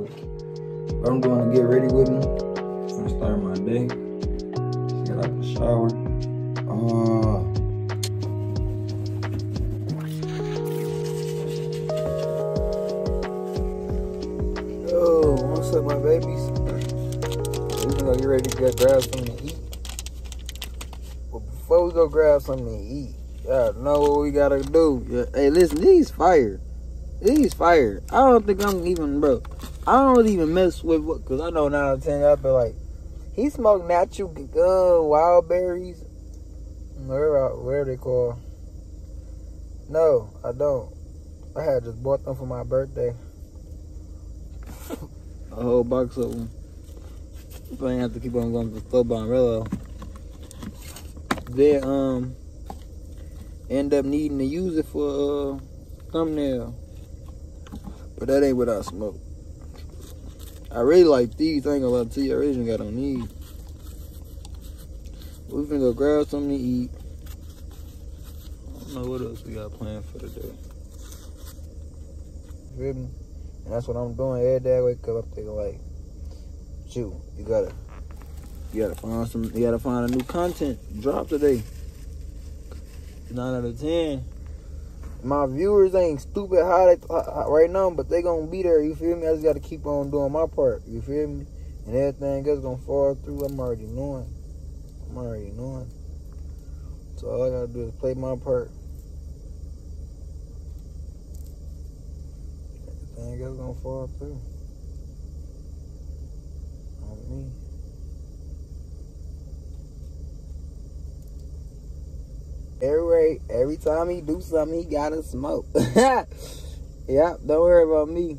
What I'm going to get ready with me. I'm gonna start my day. Get out the shower. Uh, oh, what's up, my babies? We gonna get ready to get, grab something to eat. But before we go grab something to eat, y'all know what we gotta do. Yeah. Hey, listen, these fire. These fire. I don't think I'm even, bro. I don't even mess with what, cause I know nine out of ten y'all be like, he smoked natural uh, wild berries. Where where they call? No, I don't. I had just bought them for my birthday. A whole box of them. If I have to keep on going to the umbrella. They um end up needing to use it for uh thumbnail. But that ain't what I smoke. I really like these. I ain't gonna lie to you. I really got on these. We finna go grab something to eat. I don't know what else we got planned for today. You feel me? And that's what I'm doing every day I wake up. I'm thinking like, shoot, you gotta, you gotta find some, you gotta find a new content drop today. Nine out of ten. My viewers ain't stupid high uh, uh, right now, but they gonna be there. You feel me? I just gotta keep on doing my part. You feel me? And everything else gonna fall through. I'm already knowing. I'm already knowing. So all I gotta do is play my part. Everything else gonna fall through. On me. Every every time he do something, he gotta smoke. yeah, don't worry about me.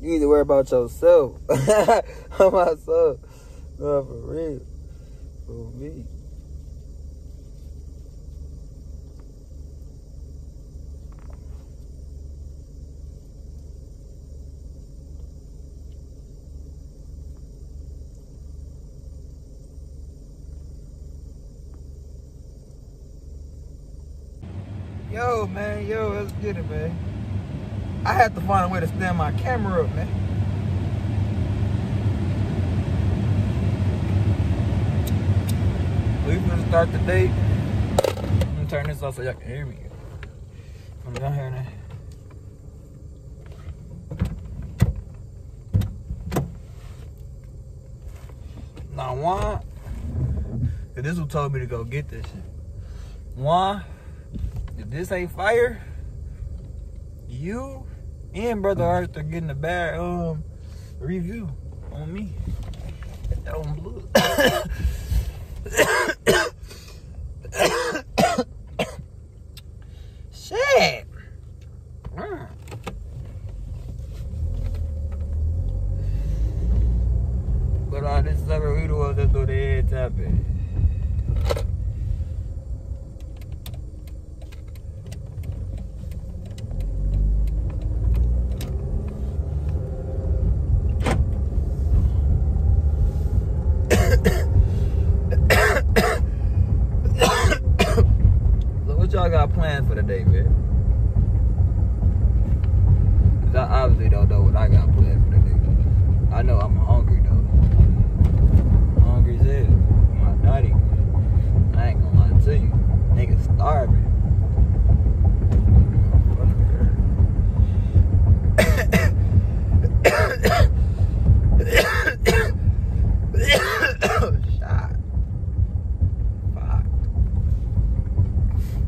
You need to worry about yourself. Myself. No, for real. For me. Yo, man, yo, let's get it, man. I have to find a way to stand my camera up, man. We're gonna start the day. I'm gonna turn this off so y'all can hear me. I'm down here now. Now, one, this who told me to go get this. One, if this ain't fire, you and Brother Arthur getting a bad um review on me. That on blue. Shit. Mm. But uh, this is every video was just through the head tapping. what y'all got planned for the day, man? Cause I obviously don't know what I got planned for the day. I know I'm hungry though. Hungry as hell. My daddy. I ain't gonna lie to you. Nigga starving.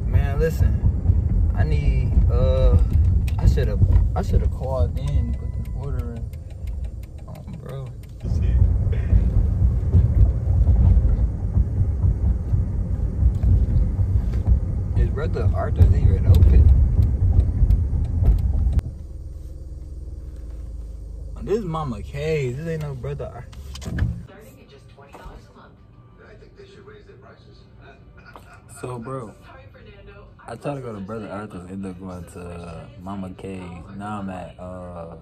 Man, listen. I need uh I should have I should have called in and put the order in. Oh bro. His brother Arthur's even open. This is Mama K. This ain't no brother Arthur. Starting at just twenty dollars a month. I think they should raise their prices. So bro, Sorry, Fernando. I tried to go to Brother Arthur, end up going to Mama K. Now I'm at uh